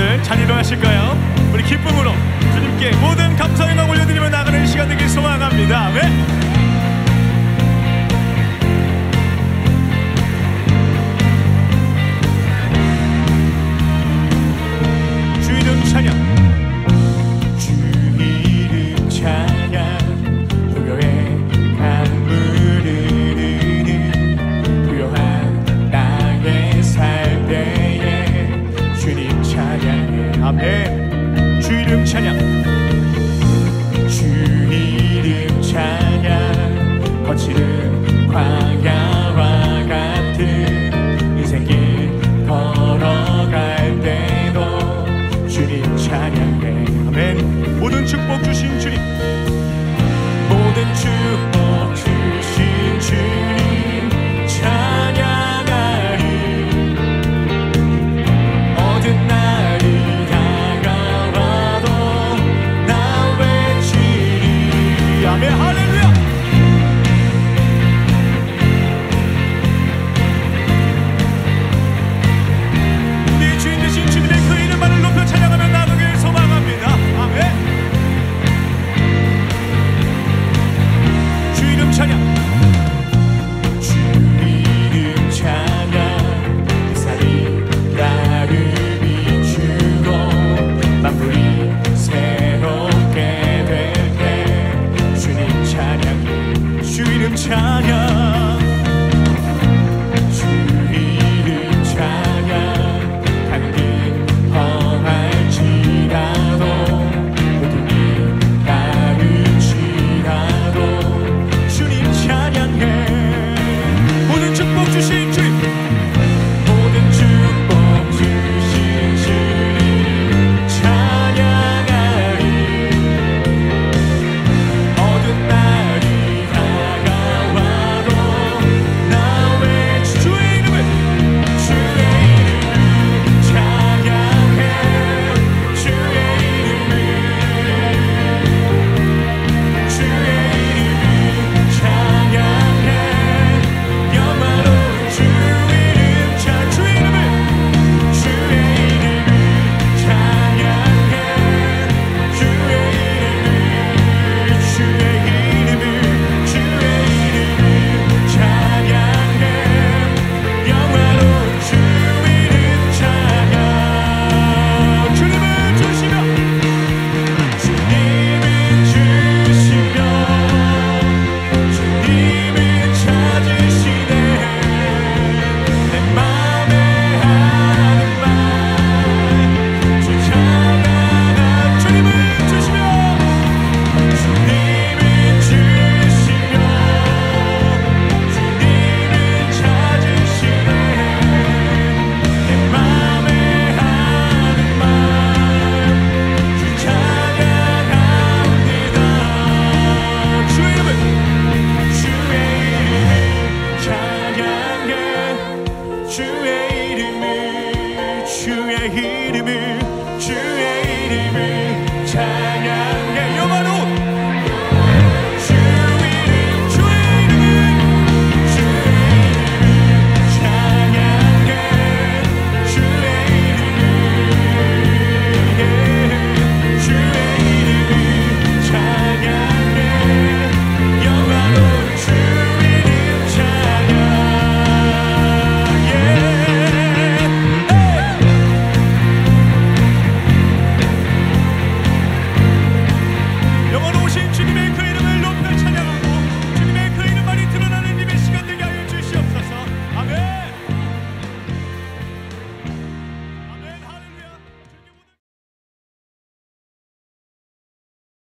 여러분들 잘 일어나실까요? 우리 기쁨으로 주님께 모든 감사의 영을 过去。 이름을 주의 이름을 찬